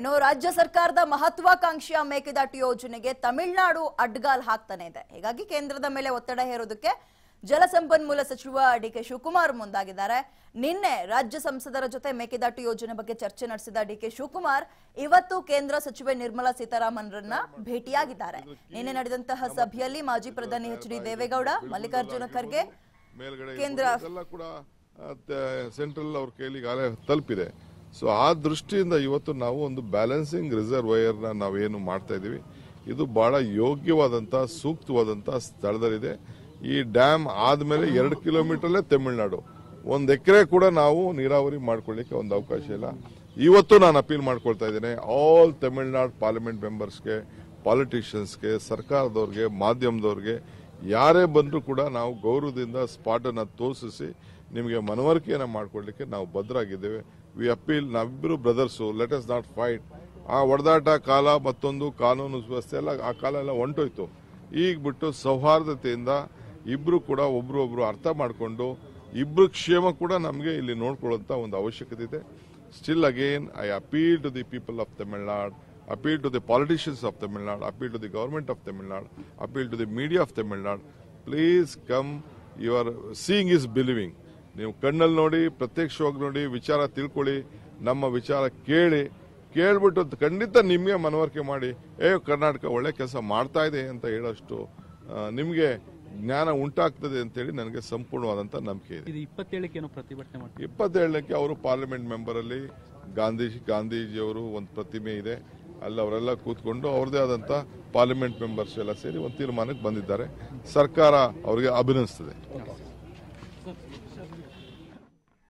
ಇನ್ನು ರಾಜ್ಯ ಸರ್ಕಾರದ ಮಹತ್ವಾಕಾಂಕ್ಷಿಯ ಮೇಕೆದಾಟು ಯೋಜನೆಗೆ ತಮಿಳುನಾಡು ಅಡ್ಗಾಲ್ ಹಾಕ್ತಾನೆ ಇದೆ. ಹೀಗಾಗಿ ಕೇಂದ್ರದ ಮೇಲೆ ಒತ್ತಡ ಹೇರೋದಕ್ಕೆ ಜಲಸಂಪನ್ಮೂಲ ಸಚಿವ ಡಿ ಕೆ ಶಿವಕುಮಾರ್ ಮುಂದಾಗಿದ್ದಾರೆ. ನಿನ್ನೆ ರಾಜ್ಯ ಸಂಸದರ ಜೊತೆ ಮೇಕೆದಾಟು ಯೋಜನೆ ಬಗ್ಗೆ ಚರ್ಚೆ ನಡೆಸಿದ ಡಿ ಕೆ ಶಿವಕುಮಾರ್ ಇವತ್ತು ಕೇಂದ್ರ ಸಚಿವೆ ನಿರ್ಮಲಾ ಸೀತಾರಾಮನ್ರನ್ನ ಭೇಟಿಯಾಗಿದ್ದಾರೆ. ನಿನ್ನೆ ನಡೆದಂತಹ ಸಭೆಯಲ್ಲಿ ಮಾಜಿ ಪ್ರಧಾನಿ ಎಚ್ ಡಿ ದೇವೇಗೌಡ ಮಲ್ಲಿಕಾರ್ಜುನ ಖರ್ಗೆ ಕೇಂದ್ರ ಸೆಂಟ್ರಲ್ ಅವ್ರ ಕೈಲಿ ತಲುಪಿದೆ. ಸೊ ಆ ದೃಷ್ಟಿಯಿಂದ ಇವತ್ತು ನಾವು ಒಂದು ಬ್ಯಾಲೆನ್ಸಿಂಗ್ ರಿಸರ್ವಯರ್ನ ನಾವೇನು ಮಾಡ್ತಾ ಇದ್ದೀವಿ ಇದು ಬಹಳ ಯೋಗ್ಯವಾದಂಥ ಸೂಕ್ತವಾದಂಥ ಸ್ಥಳದಲ್ಲಿದೆ. ಈ ಡ್ಯಾಮ್ ಆದಮೇಲೆ ಎರಡು ಕಿಲೋಮೀಟರ್ಲೇ ತಮಿಳುನಾಡು. ಒಂದು ಎಕರೆ ಕೂಡ ನಾವು ನೀರಾವರಿ ಮಾಡ್ಕೊಳ್ಳಿಕ್ಕೆ ಒಂದು ಅವಕಾಶ ಇಲ್ಲ. ಇವತ್ತು ನಾನು ಅಪೀಲ್ ಮಾಡ್ಕೊಳ್ತಾ ಇದ್ದೇನೆ ಆಲ್ ತಮಿಳ್ನಾಡು ಪಾರ್ಲಿಮೆಂಟ್ ಮೆಂಬರ್ಸ್ಗೆ ಪಾಲಿಟಿಷಿಯನ್ಸ್ಗೆ ಸರ್ಕಾರದವ್ರಿಗೆ, ಮಾಧ್ಯಮದವ್ರಿಗೆ, ಯಾರೇ ಬಂದರೂ ಕೂಡ ನಾವು ಗೌರವದಿಂದ ಸ್ಪಾಟನ್ನು ತೋರಿಸಿ ನಿಮಗೆ ಮನವರಿಕೆಯನ್ನು ಮಾಡಿಕೊಡ್ಲಿಕ್ಕೆ ನಾವು ಭದ್ರಾಗಿದ್ದೇವೆ. ವಿ ಅಪೀಲ್ ನಾವಿಬ್ಬರು brothers let us not fight ಆ ಹೊಡೆದಾಟ ಕಾಲ ಮತ್ತೊಂದು ಕಾನೂನು ವ್ಯವಸ್ಥೆ ಎಲ್ಲ ಆ ಕಾಲ ಎಲ್ಲ ಹೊಂಟೋಯ್ತು ಈಗ ಬಿಟ್ಟು ಸೌಹಾರ್ದತೆಯಿಂದ ಇಬ್ರು ಕೂಡ ಒಬ್ರು ಒಬ್ರು ಅರ್ಥ ಮಾಡಿಕೊಂಡು ಇಬ್ರು ಕ್ಷೇಮ ಕೂಡ ನಮಗೆ ಇಲ್ಲಿ ನೋಡ್ಕೊಳ್ಳುವಂತ ಒಂದು ಅವಶ್ಯಕತೆ ಇದೆ still again I appeal to the people of Tamil Nadu appeal to the politicians of Tamil appeal to the government of of appeal to the media of media please come. Please come, is believing. ನೀವು ಕಣ್ಣಲ್ಲಿ ನೋಡಿ ಪ್ರತ್ಯಕ್ಷವಾಗಿ ನೋಡಿ ವಿಚಾರ ತಿಳ್ಕೊಳ್ಳಿ ನಮ್ಮ ವಿಚಾರ ಕೇಳಿ ಕೇಳ್ಬಿಟ್ಟು ಖಂಡಿತ ನಿಮಗೆ ಮನವರಿಕೆ ಮಾಡಿ ಏ ಕರ್ನಾಟಕ ಒಳ್ಳೆ ಕೆಲಸ ಮಾಡ್ತಾ ಇದೆ ಅಂತ ಹೇಳೋಷ್ಟು ನಿಮಗೆ ಜ್ಞಾನ ಉಂಟಾಗ್ತದೆ ಅಂತೇಳಿ ನನಗೆ ಸಂಪೂರ್ಣವಾದಂಥ ನಂಬಿಕೆ ಇದೆ. ಇಪ್ಪತ್ತೇಳಕ್ಕೆ ಅವರು ಪಾರ್ಲಿಮೆಂಟ್ ಮೆಂಬರಲ್ಲಿ ಗಾಂಧೀಜಿ ಗಾಂಧಿ ಗಾಂಧೀಜಿಯವರು ಒಂದು ಪ್ರತಿಮೆ ಇದೆ. ಅಲ್ಲಿ ಅವರೆಲ್ಲ ಕೂತ್ಕೊಂಡು ಅವ್ರದೇ ಆದಂಥ ಪಾರ್ಲಿಮೆಂಟ್ ಮೆಂಬರ್ಸ್ ಎಲ್ಲ ಸೇರಿ ಒಂದು ತೀರ್ಮಾನಕ್ಕೆ ಬಂದಿದ್ದಾರೆ. ಸರ್ಕಾರ ಅವರಿಗೆ ಅಭಿನಂದಿಸ್ತದೆ.